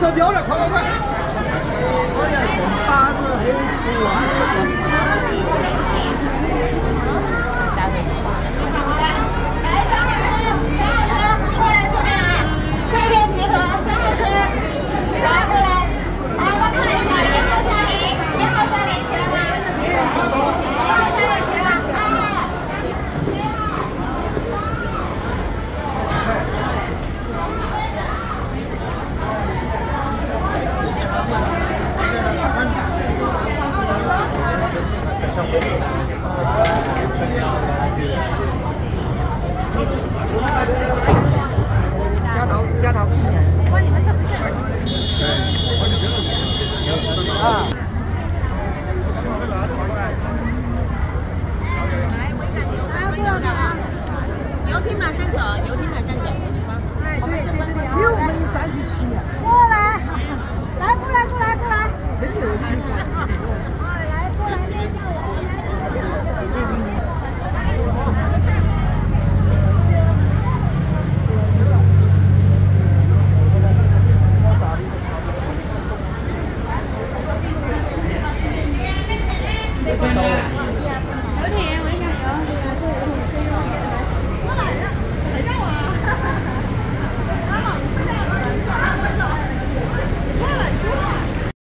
走掉了，快快快！夹头，加头。哇，你们怎么这样？啊。啊，不要的啊！游艇马上走，游艇马上走。哎，对对对，因为我们三十七啊，过来，来，过来，过来，过来。真的有机会。来，过来，面向我。真的。